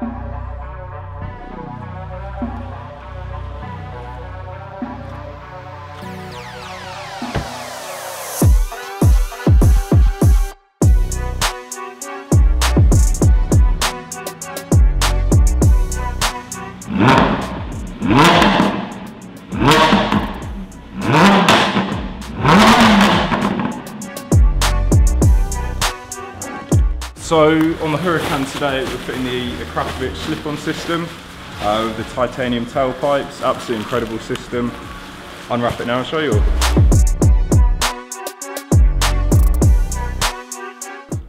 Bye. So on the Huracan today, we're fitting the Akrapovic slip-on system uh, with the titanium tailpipes. Absolutely incredible system. Unwrap it now and show you.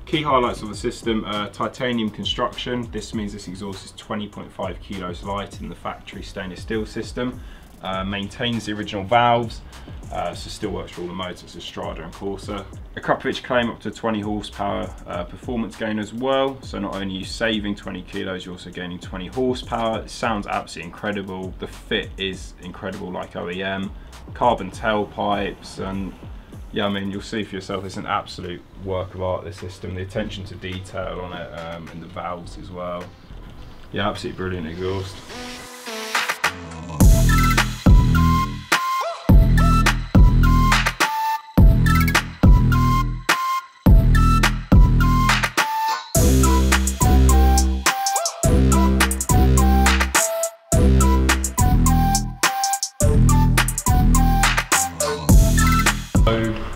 Key highlights of the system, uh, titanium construction. This means this exhaust is 20.5 kilos lighter than the factory stainless steel system. Uh, maintains the original valves, uh, so still works for all the motors, the Strada and Corsa. Akrapovic claim up to 20 horsepower uh, performance gain as well, so not only are you saving 20 kilos, you're also gaining 20 horsepower. It sounds absolutely incredible. The fit is incredible like OEM. Carbon tailpipes and yeah, I mean, you'll see for yourself, it's an absolute work of art, this system. The attention to detail on it um, and the valves as well. Yeah, absolutely brilliant exhaust.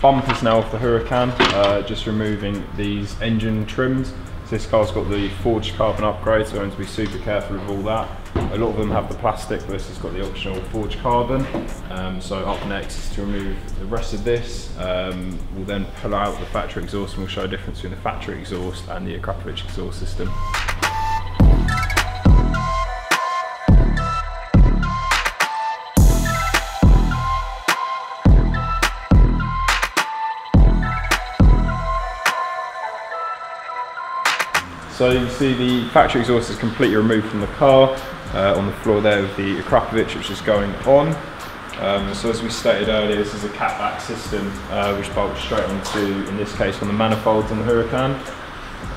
Bumpers now off the Huracan, uh, just removing these engine trims. So this car's got the forged carbon upgrade, so we're going to be super careful with all that. A lot of them have the plastic, but this has got the optional forged carbon. Um, so up next is to remove the rest of this. Um, we'll then pull out the factory exhaust and we'll show a difference between the factory exhaust and the Akrapovic exhaust system. So you can see the factory exhaust is completely removed from the car. Uh, on the floor there with the Akrapovic which is going on. Um, so as we stated earlier, this is a catback system uh, which bolts straight onto, in this case, on the manifolds on the Huracan.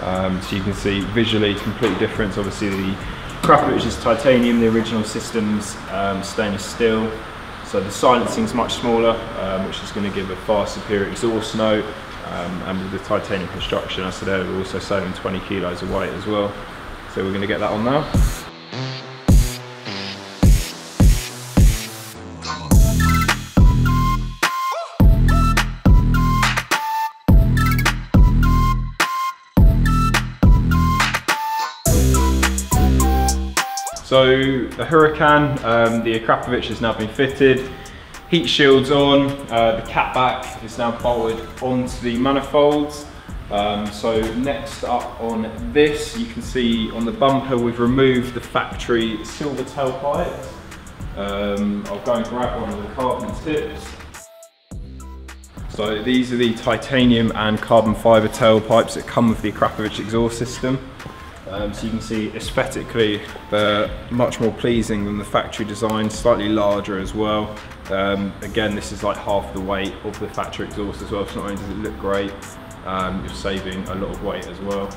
Um, so you can see visually complete difference. Obviously the Akrapovic is titanium, the original system's um, stainless steel. So the silencing is much smaller, um, which is going to give a far superior exhaust note. Um, and with the titanium construction, I said earlier, we're also saving 20 kilos of weight as well. So we're going to get that on now. So the Huracan, um, the Akrapovic has now been fitted heat shields on, uh, the catback is now bolted onto the manifolds. Um, so next up on this, you can see on the bumper we've removed the factory silver tailpipe. Um, I'll go and grab one of the carbon tips. So these are the titanium and carbon fibre tailpipes that come with the Akrapovic exhaust system. Um, so you can see aesthetically they're much more pleasing than the factory design, slightly larger as well. Um, again, this is like half the weight of the factory exhaust as well, so not only does it look great, um, you're saving a lot of weight as well.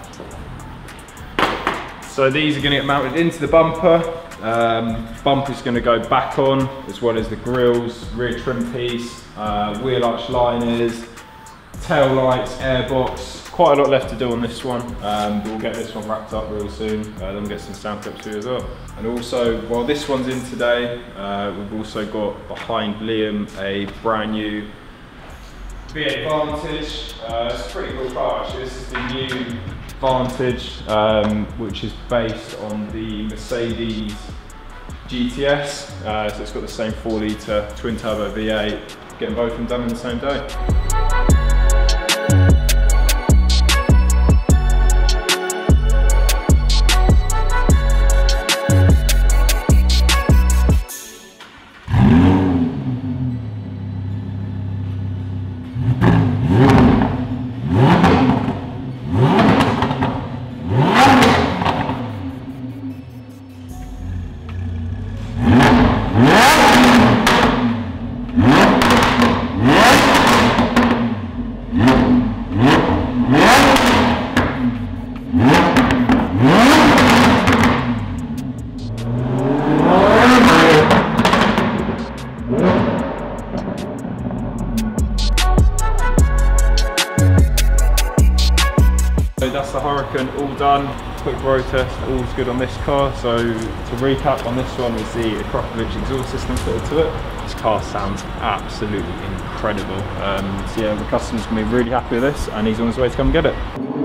So these are going to get mounted into the bumper. Um, bumper is going to go back on, as well as the grills, rear trim piece, uh, wheel arch liners, tail lights, airbox, quite a lot left to do on this one, um, but we'll get this one wrapped up real soon. Uh, then we'll get some sound clips you as well. And also, while this one's in today, uh, we've also got behind Liam a brand new V8 Vantage. Uh, it's a pretty cool car actually. This is the new Vantage, um, which is based on the Mercedes GTS. Uh, so it's got the same 4 litre twin turbo V8, getting both of them done in the same day. So that's the Huracan all done. Quick road test, all's good on this car. So to recap on this one is the Akrapovic exhaust system fitted to it. This car sounds absolutely incredible. Um, so yeah, the customer's gonna be really happy with this and he's on his way to come and get it.